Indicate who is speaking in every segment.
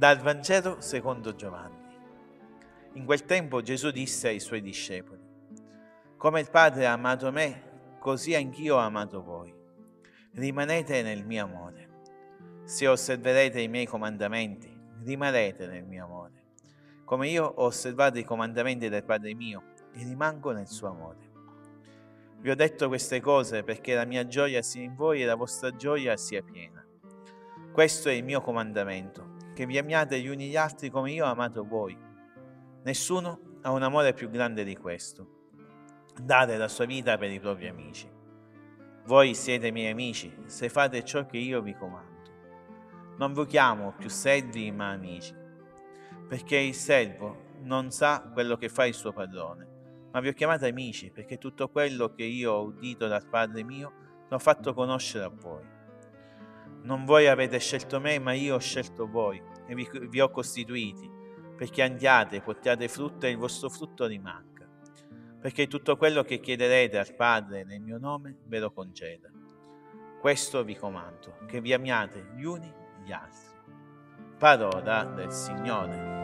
Speaker 1: Dal Vangelo secondo Giovanni. In quel tempo Gesù disse ai suoi discepoli, Come il Padre ha amato me, così anch'io ho amato voi. Rimanete nel mio amore. Se osserverete i miei comandamenti, rimarrete nel mio amore. Come io ho osservato i comandamenti del Padre mio e rimango nel suo amore. Vi ho detto queste cose perché la mia gioia sia in voi e la vostra gioia sia piena. Questo è il mio comandamento che vi amiate gli uni gli altri come io ho amato voi. Nessuno ha un amore più grande di questo, dare la sua vita per i propri amici. Voi siete miei amici se fate ciò che io vi comando. Non vi chiamo più servi ma amici, perché il servo non sa quello che fa il suo padrone, ma vi ho chiamato amici perché tutto quello che io ho udito dal Padre mio l'ho fatto conoscere a voi. Non voi avete scelto me, ma io ho scelto voi e vi, vi ho costituiti, perché andiate, portiate frutto e il vostro frutto rimanga. Perché tutto quello che chiederete al Padre nel mio nome ve lo conceda. Questo vi comando, che vi amiate gli uni gli altri. Parola del Signore.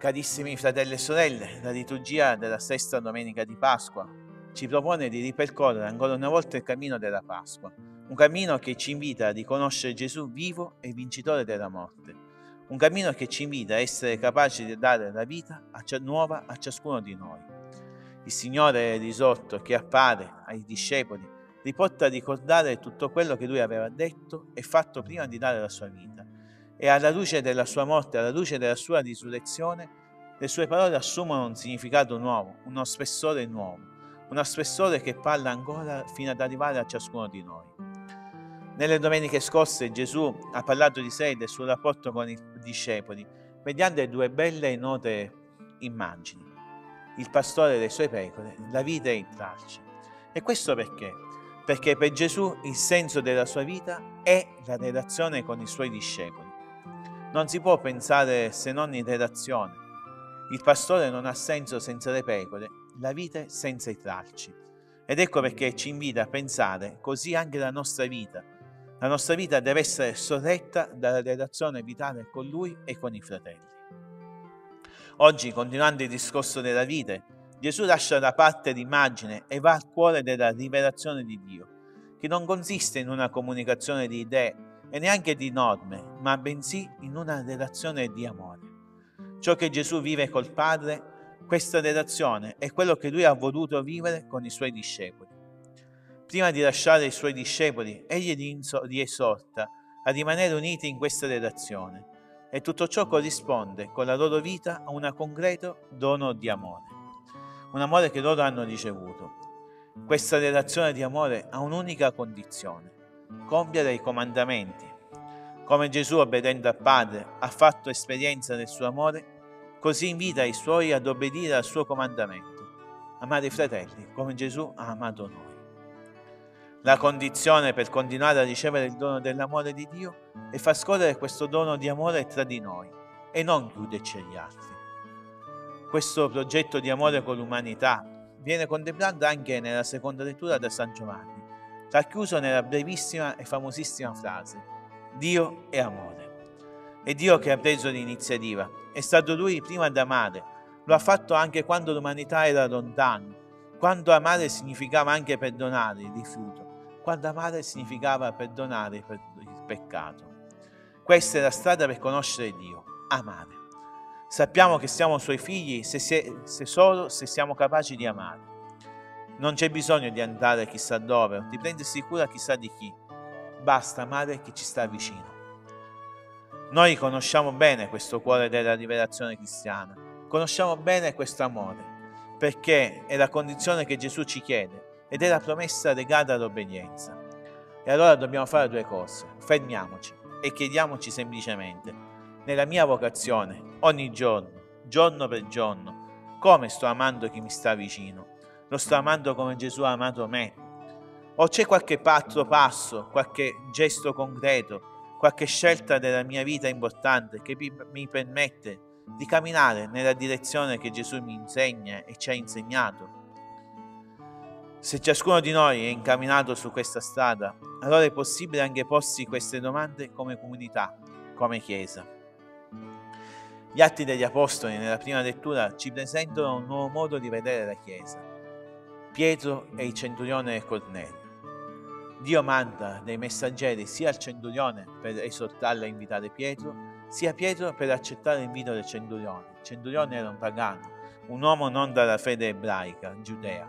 Speaker 1: Carissimi fratelli e sorelle, la liturgia della sesta domenica di Pasqua ci propone di ripercorrere ancora una volta il cammino della Pasqua, un cammino che ci invita a riconoscere Gesù vivo e vincitore della morte, un cammino che ci invita a essere capaci di dare la vita a nuova a ciascuno di noi. Il Signore risorto che appare ai discepoli riporta a ricordare tutto quello che lui aveva detto e fatto prima di dare la sua vita e alla luce della sua morte, alla luce della sua risurrezione, le sue parole assumono un significato nuovo, uno spessore nuovo, uno spessore che parla ancora fino ad arrivare a ciascuno di noi. Nelle domeniche scorse Gesù ha parlato di sé e del suo rapporto con i discepoli mediante due belle e note immagini. Il pastore delle sue pecore, la vita e il tralce. E questo perché? Perché per Gesù il senso della sua vita è la relazione con i suoi discepoli. Non si può pensare se non in relazione. Il pastore non ha senso senza le pecore, la vita senza i tralci. Ed ecco perché ci invita a pensare così anche la nostra vita. La nostra vita deve essere sorretta dalla relazione vitale con Lui e con i fratelli. Oggi, continuando il discorso della vita, Gesù lascia da parte l'immagine e va al cuore della rivelazione di Dio, che non consiste in una comunicazione di idee, e neanche di norme, ma bensì in una relazione di amore. Ciò che Gesù vive col Padre, questa relazione è quello che lui ha voluto vivere con i suoi discepoli. Prima di lasciare i suoi discepoli, egli li esorta a rimanere uniti in questa relazione e tutto ciò corrisponde con la loro vita a un concreto dono di amore, un amore che loro hanno ricevuto. Questa relazione di amore ha un'unica condizione, compiere i comandamenti. Come Gesù, obbedendo al Padre, ha fatto esperienza del suo amore, così invita i suoi ad obbedire al suo comandamento, amare i fratelli come Gesù ha amato noi. La condizione per continuare a ricevere il dono dell'amore di Dio è far scorrere questo dono di amore tra di noi e non chiuderci agli altri. Questo progetto di amore con l'umanità viene contemplato anche nella seconda lettura da San Giovanni racchiuso nella brevissima e famosissima frase Dio è amore. È Dio che ha preso l'iniziativa, è stato Lui prima ad amare, lo ha fatto anche quando l'umanità era lontana, quando amare significava anche perdonare il rifiuto, quando amare significava perdonare il peccato. Questa è la strada per conoscere Dio, amare. Sappiamo che siamo Suoi figli se, se solo se siamo capaci di amare. Non c'è bisogno di andare chissà dove di prendersi cura chissà di chi. Basta amare chi ci sta vicino. Noi conosciamo bene questo cuore della rivelazione cristiana, conosciamo bene questo amore, perché è la condizione che Gesù ci chiede ed è la promessa legata all'obbedienza. E allora dobbiamo fare due cose. Fermiamoci e chiediamoci semplicemente, nella mia vocazione, ogni giorno, giorno per giorno, come sto amando chi mi sta vicino lo sto amando come Gesù ha amato me? O c'è qualche altro passo, qualche gesto concreto qualche scelta della mia vita importante che mi permette di camminare nella direzione che Gesù mi insegna e ci ha insegnato. Se ciascuno di noi è incamminato su questa strada, allora è possibile anche porsi queste domande come comunità, come Chiesa. Gli atti degli Apostoli nella prima lettura ci presentano un nuovo modo di vedere la Chiesa. Pietro e il centurione del Cornelio. Dio manda dei messaggeri sia al centurione per esortarlo a invitare Pietro, sia Pietro per accettare l'invito del centurione. Il centurione era un pagano, un uomo non dalla fede ebraica, giudea.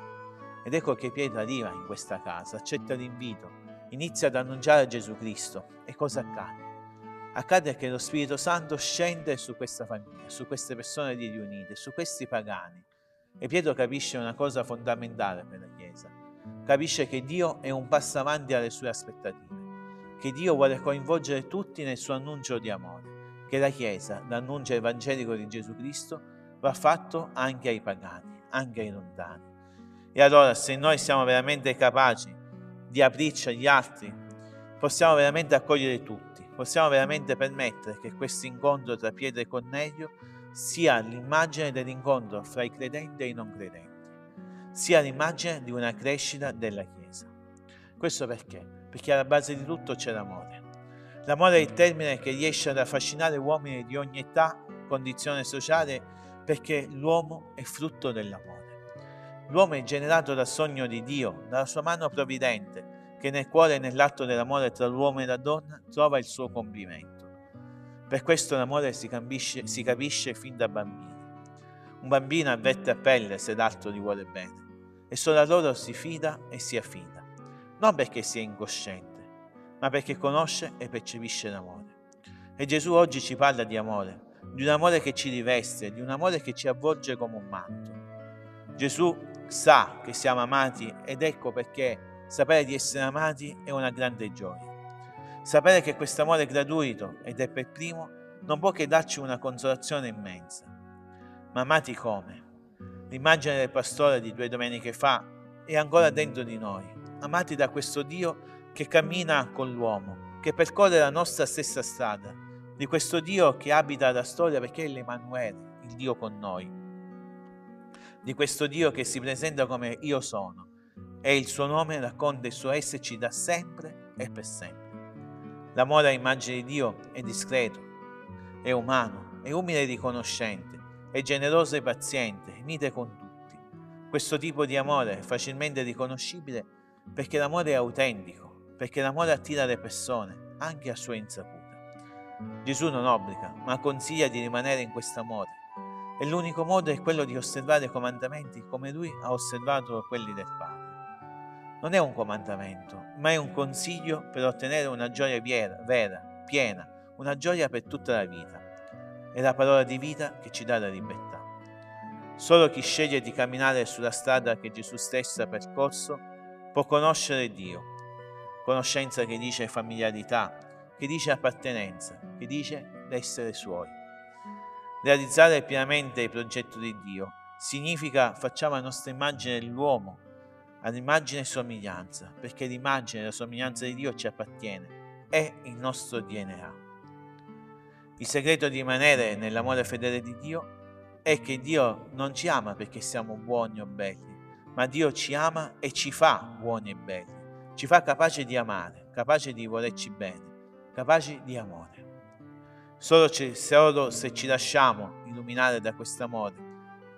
Speaker 1: Ed ecco che Pietro arriva in questa casa, accetta l'invito, inizia ad annunciare Gesù Cristo. E cosa accade? Accade che lo Spirito Santo scende su questa famiglia, su queste persone riunite, su questi pagani. E Pietro capisce una cosa fondamentale per la Chiesa. Capisce che Dio è un passo avanti alle sue aspettative, che Dio vuole coinvolgere tutti nel suo annuncio di amore che la Chiesa, l'annuncio evangelico di Gesù Cristo, va fatto anche ai pagani, anche ai lontani. E allora se noi siamo veramente capaci di aprirci agli altri, possiamo veramente accogliere tutti, possiamo veramente permettere che questo incontro tra Pietro e Cornelio sia l'immagine dell'incontro fra i credenti e i non credenti, sia l'immagine di una crescita della Chiesa. Questo perché? Perché alla base di tutto c'è l'amore. L'amore è il termine che riesce ad affascinare uomini di ogni età, condizione sociale, perché l'uomo è frutto dell'amore. L'uomo è generato dal sogno di Dio, dalla sua mano provvidente, che nel cuore e nell'atto dell'amore tra l'uomo e la donna trova il suo compimento. Per questo l'amore si, capisce, si capisce fin da bambini. Un bambino avverte a pelle se l'altro gli vuole bene e solo a loro si fida e si affida, non perché sia incosciente ma perché conosce e percepisce l'amore. E Gesù oggi ci parla di amore, di un amore che ci riveste, di un amore che ci avvolge come un manto. Gesù sa che siamo amati ed ecco perché sapere di essere amati è una grande gioia. Sapere che questo amore è gratuito ed è per primo non può che darci una consolazione immensa. Ma amati come? L'immagine del pastore di due domeniche fa è ancora dentro di noi, amati da questo Dio che cammina con l'uomo, che percorre la nostra stessa strada, di questo Dio che abita la storia perché è l'Emanuele, il Dio con noi, di questo Dio che si presenta come io sono e il suo nome racconta il suo esserci da sempre e per sempre. L'amore a immagine di Dio è discreto, è umano, è umile e riconoscente, è generoso e paziente, mite con tutti. Questo tipo di amore è facilmente riconoscibile perché l'amore è autentico, perché l'amore attira le persone, anche a sua insaputa. Gesù non obbliga, ma consiglia di rimanere in questo amore. E l'unico modo è quello di osservare i comandamenti come lui ha osservato quelli del Padre. Non è un comandamento, ma è un consiglio per ottenere una gioia vera, vera, piena, una gioia per tutta la vita. È la parola di vita che ci dà la libertà. Solo chi sceglie di camminare sulla strada che Gesù stesso ha percorso può conoscere Dio conoscenza che dice familiarità, che dice appartenenza, che dice l'essere suoi. Realizzare pienamente il progetto di Dio significa facciamo la nostra immagine dell'uomo, all'immagine e somiglianza, perché l'immagine e la somiglianza di Dio ci appartiene, è il nostro DNA. Il segreto di rimanere nell'amore fedele di Dio è che Dio non ci ama perché siamo buoni o belli, ma Dio ci ama e ci fa buoni e belli ci fa capaci di amare, capaci di volerci bene, capaci di amore. Solo, ci, solo se ci lasciamo illuminare da questo amore,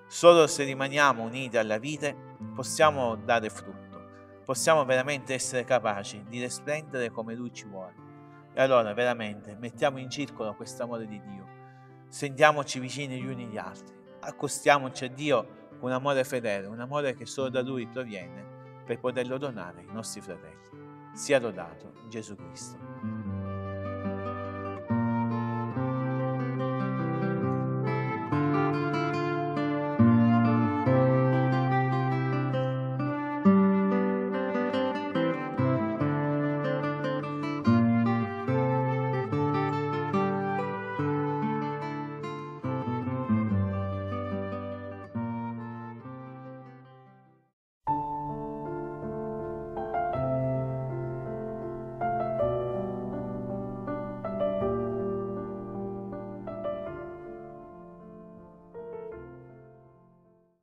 Speaker 1: solo se rimaniamo uniti alla vita, possiamo dare frutto, possiamo veramente essere capaci di risplendere come Lui ci vuole. E allora veramente mettiamo in circolo questo amore di Dio, sentiamoci vicini gli uni agli altri, accostiamoci a Dio con amore fedele, un amore che solo da Lui proviene per poterlo donare ai nostri fratelli. Sia lodato Gesù Cristo.